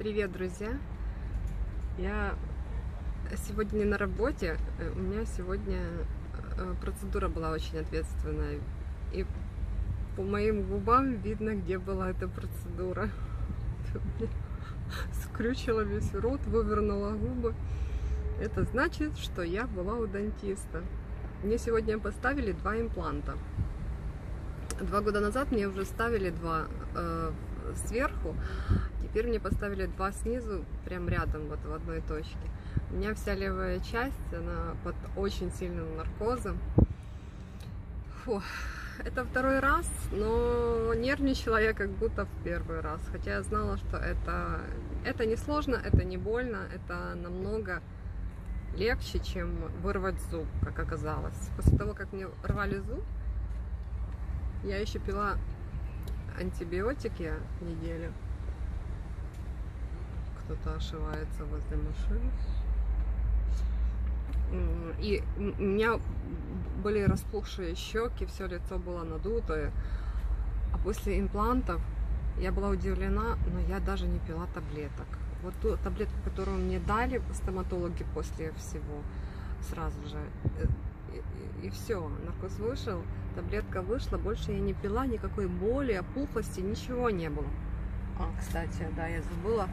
Привет, друзья! Я сегодня не на работе. Э, У меня сегодня э, процедура была очень ответственная. И по моим губам видно, где была эта процедура. Скрючила весь рот, вывернула губы. Это значит, что я была у дантиста. Мне сегодня поставили два импланта. Два года назад мне уже ставили два э, сверху, теперь мне поставили два снизу, прям рядом, вот в одной точке. У меня вся левая часть, она под очень сильным наркозом. Фу. Это второй раз, но нервничала я как будто в первый раз. Хотя я знала, что это, это не сложно, это не больно, это намного легче, чем вырвать зуб, как оказалось. После того, как мне рвали зуб, я еще пила антибиотики неделю. Кто-то ошивается возле машины. И у меня были распухшие щеки, все лицо было надутое. А после имплантов я была удивлена, но я даже не пила таблеток. Вот ту таблетку, которую мне дали стоматологи после всего, сразу же. И, все, наркоз вышел, таблетка вышла, больше я не пила, никакой боли, опухлости, ничего не было. А, кстати, да, я забыла.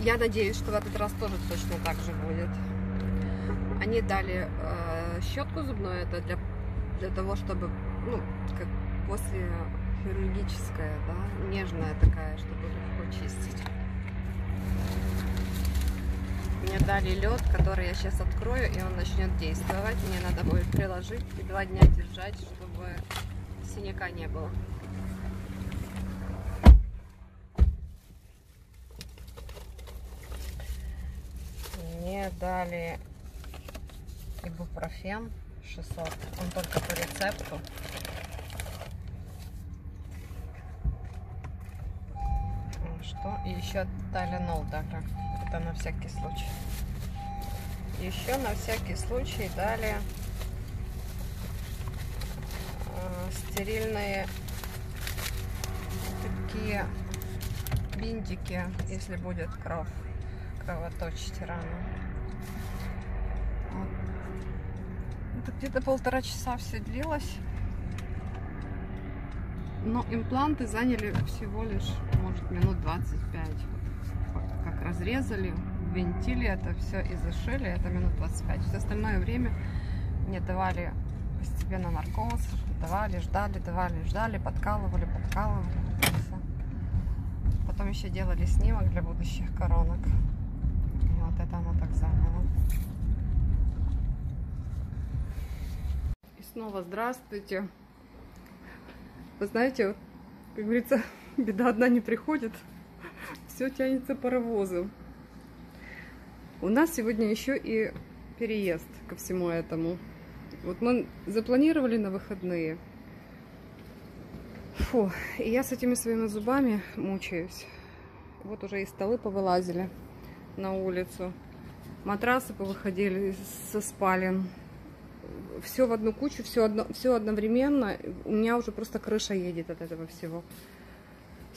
Я надеюсь, что в этот раз тоже точно так же будет. Они дали э, щетку зубную, это для, для того, чтобы, ну, как после хирургическая, да, нежная такая, чтобы легко чистить. Мне дали лед, который я сейчас открою, и он начнет действовать. Мне надо будет приложить и два дня держать, чтобы синяка не было. Мне дали ибупрофен 600. Он только по рецепту. Что? И еще Тайленол дали. Это на всякий случай. Еще на всякий случай дали э, стерильные такие бинтики, если будет кровь, кровоточить рану. Это где-то полтора часа все длилось. Но импланты заняли всего лишь, может, минут 25. Как разрезали, винтили это все и зашили, это минут 25. Все остальное время мне давали постепенно наркоз, давали, ждали, давали, ждали, подкалывали, подкалывали. Потом еще делали снимок для будущих коронок. И вот это оно так заняло. И снова здравствуйте. Вы знаете, как говорится, беда одна не приходит, все тянется паровозом. У нас сегодня еще и переезд ко всему этому. Вот мы запланировали на выходные. Фу, и я с этими своими зубами мучаюсь. Вот уже и столы повылазили на улицу. Матрасы повыходили со спален все в одну кучу, все, одно, все одновременно. У меня уже просто крыша едет от этого всего.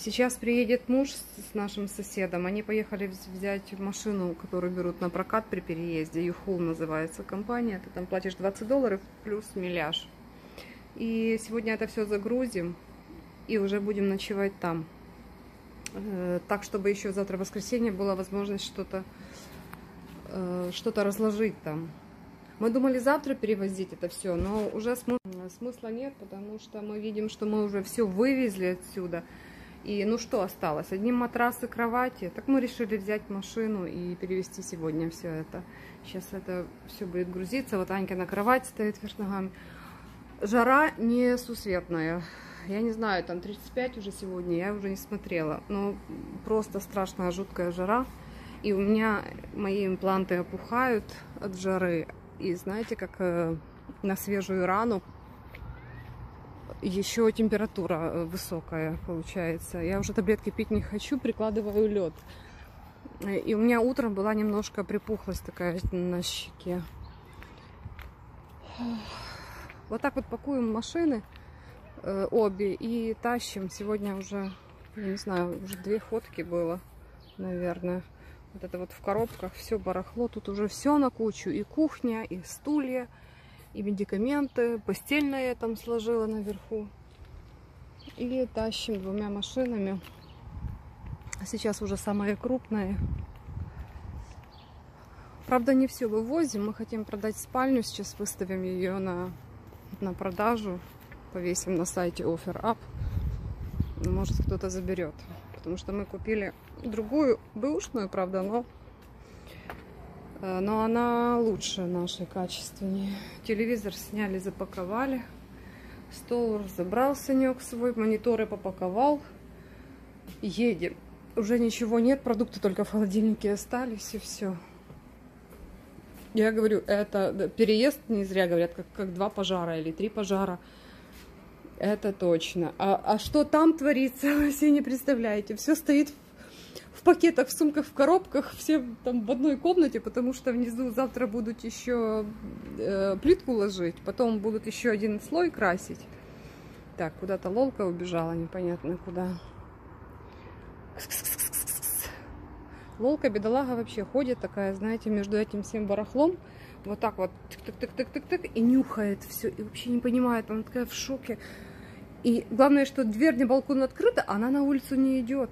Сейчас приедет муж с нашим соседом. Они поехали взять машину, которую берут на прокат при переезде. Юхул называется компания. Ты там платишь 20 долларов плюс миляж. И сегодня это все загрузим. И уже будем ночевать там. Так, чтобы еще завтра воскресенье была возможность что-то что-то разложить там. Мы думали завтра перевозить это все, но уже смысла нет, потому что мы видим, что мы уже все вывезли отсюда. И ну что осталось? Одни матрасы, кровати. Так мы решили взять машину и перевезти сегодня все это. Сейчас это все будет грузиться. Вот Анька на кровать стоит вверх ногами. Жара несусветная. Я не знаю, там 35 уже сегодня, я уже не смотрела. Но просто страшная, жуткая жара. И у меня мои импланты опухают от жары. И знаете, как э, на свежую рану еще температура высокая получается. Я уже таблетки пить не хочу, прикладываю лед. И у меня утром была немножко припухлость такая на щеке. Вот так вот пакуем машины. э, обе и тащим. Сегодня уже, не знаю, уже две ходки было, наверное. Вот это вот в коробках все барахло. Тут уже все на кучу. И кухня, и стулья, и медикаменты. Постельное я там сложила наверху. И тащим двумя машинами. Сейчас уже самые крупные. Правда, не все вывозим. Мы хотим продать спальню. Сейчас выставим ее на, на продажу. Повесим на сайте OfferUp. Может, кто-то заберет. Потому что мы купили другую бэушную, правда, но, но она лучше нашей, качественнее. Телевизор сняли, запаковали. Стол забрал Санек свой, мониторы попаковал. Едем. Уже ничего нет, продукты только в холодильнике остались, и все. Я говорю, это переезд не зря говорят, как, как два пожара или три пожара. Это точно. А, а что там творится, вы все не представляете. Все стоит в пакетах, в сумках, в коробках, все там в одной комнате, потому что внизу завтра будут еще э, плитку ложить, потом будут еще один слой красить. Так, куда-то лолка убежала, непонятно куда. Лолка, бедолага вообще ходит такая, знаете, между этим всем барахлом, вот так вот, тык-тык-тык-тык-тык, и нюхает все, и вообще не понимает, она такая в шоке. И главное, что дверь на балкон открыта, она на улицу не идет.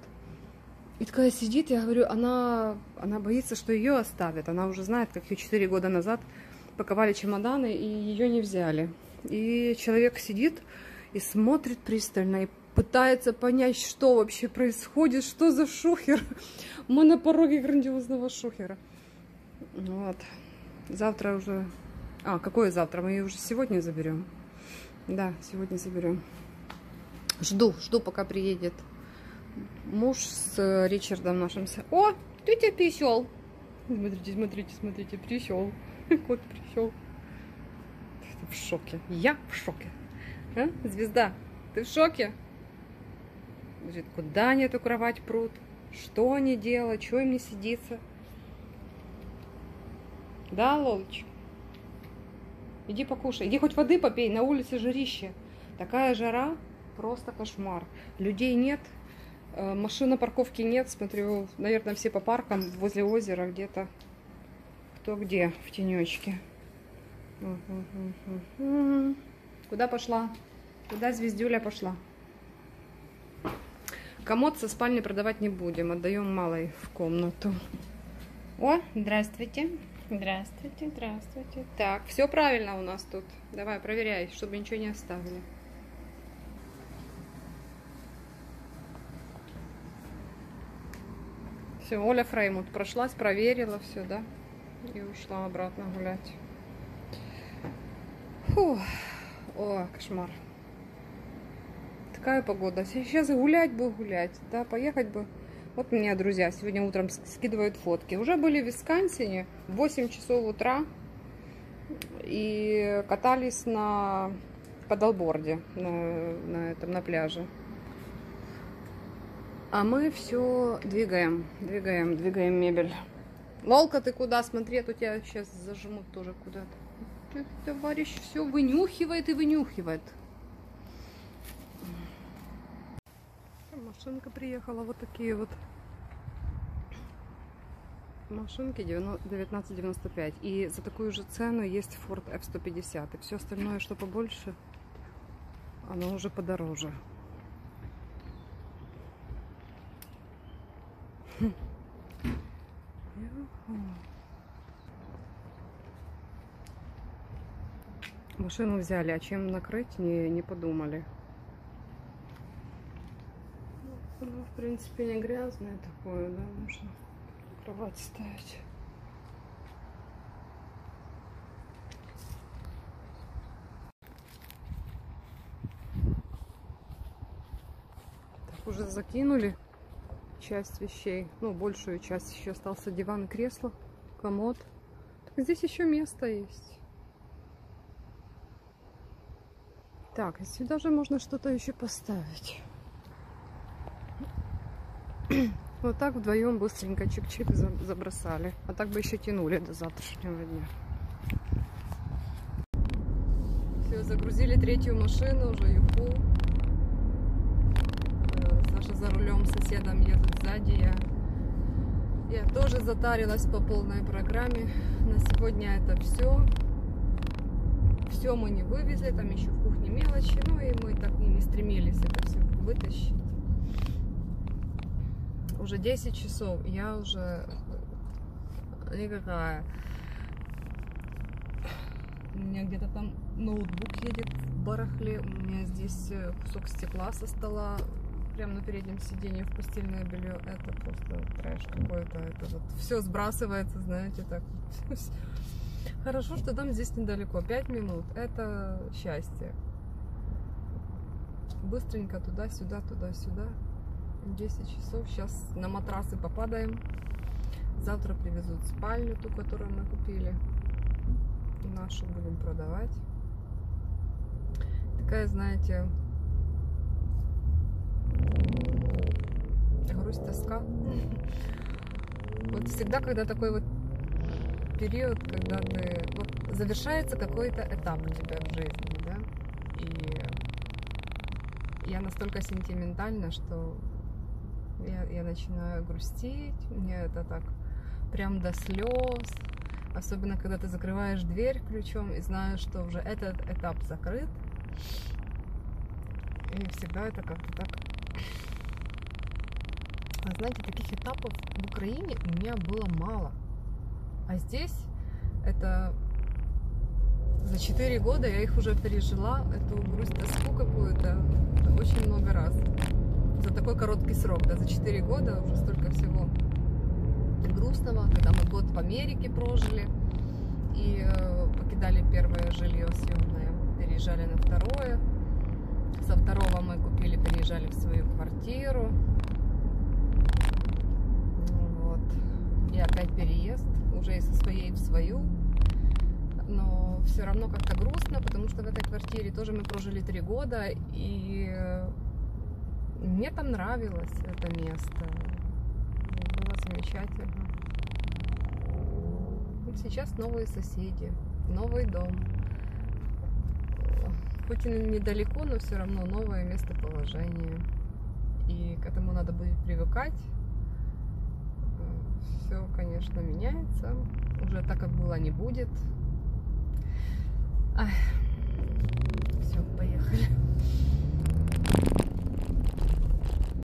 И такая сидит, я говорю, она, она боится, что ее оставят. Она уже знает, как ее 4 года назад паковали чемоданы и ее не взяли. И человек сидит и смотрит пристально, и пытается понять, что вообще происходит, что за шухер. Мы на пороге грандиозного шухера. Вот. Завтра уже... А, какое завтра? Мы ее уже сегодня заберем. Да, сегодня заберем. Жду, жду, пока приедет муж с э, Ричардом нашим. О, тетя пришел. Смотрите, смотрите, смотрите, пришел. Кот пришел. в шоке. Я в шоке. А? Звезда, ты в шоке? Говорит, куда они эту кровать прут? Что они делают? Чего им не сидится? Да, Лолыч? Иди покушай. Иди хоть воды попей, на улице жарище. Такая жара, просто кошмар. Людей нет, Э, машина парковки нет, смотрю, наверное, все по паркам возле озера где-то. Кто где в тенечке. Куда пошла? Куда звездюля пошла? Комод со спальни продавать не будем, отдаем малой в комнату. О, здравствуйте. Здравствуйте, здравствуйте. Так, все правильно у нас тут. Давай, проверяй, чтобы ничего не оставили. Все, Оля Фреймут прошлась, проверила все, да? И ушла обратно гулять. Фу. О, кошмар. Такая погода. Сейчас гулять бы гулять, да, поехать бы. Вот меня друзья сегодня утром скидывают фотки. Уже были в Висконсине в 8 часов утра и катались на падалборде на, на этом на пляже. А мы все двигаем, двигаем, двигаем мебель. Лолка, ты куда? Смотри, а то тебя сейчас зажмут тоже куда-то. Товарищ все вынюхивает и вынюхивает. Машинка приехала, вот такие вот машинки 1995. И за такую же цену есть Ford F-150. И все остальное, что побольше, оно уже подороже. Машину взяли, а чем накрыть, не, не подумали. Ну, в принципе, не грязное такое, да, можно кровать ставить. Так, уже закинули часть вещей, ну, большую часть. Еще остался диван и кресло, комод. Так, здесь еще место есть. Так, сюда же можно что-то еще поставить. Вот так вдвоем быстренько чик-чик забросали. А так бы еще тянули до завтрашнего дня. Все, загрузили третью машину уже, юху. вдвоем с соседом едут сзади. Я, я тоже затарилась по полной программе. На сегодня это все. Все мы не вывезли, там еще в кухне мелочи, ну и мы так и не стремились это все вытащить. Уже 10 часов, я уже никакая. У меня где-то там ноутбук едет в барахле. У меня здесь э, кусок стекла со стола прямо на переднем сиденье в постельное белье. Это просто трэш какой-то. Это вот все сбрасывается, знаете, так. Хорошо, что там здесь недалеко. 5 минут. Это счастье. Быстренько туда-сюда, туда-сюда. 10 часов. Сейчас на матрасы попадаем. Завтра привезут спальню, ту, которую мы купили. Нашу будем продавать. Такая, знаете, грусть, тоска. Вот всегда, когда такой вот период, когда ты... Вот завершается какой-то этап у тебя в жизни, да? И я настолько сентиментальна, что я, я начинаю грустить. Мне это так прям до слез. Особенно, когда ты закрываешь дверь ключом и знаешь, что уже этот этап закрыт. И всегда это как-то так... А знаете, таких этапов в Украине у меня было мало. А здесь это за 4 года я их уже пережила, эту грусть, тоску какую-то очень много раз. За такой короткий срок, да, за 4 года уже столько всего грустного, когда мы год в Америке прожили и э, покидали первое жилье съемное, переезжали на второе. Со второго мы купили, переезжали в свою квартиру. Вот. И опять переезд, уже и со своей в свою. Но все равно как-то грустно, потому что в этой квартире тоже мы прожили три года, и мне там нравилось это место. Было замечательно. Сейчас новые соседи, новый дом. Хоть и недалеко, но все равно новое местоположение. И к этому надо будет привыкать. Все, конечно, меняется. Уже так, как было, не будет. Все, поехали.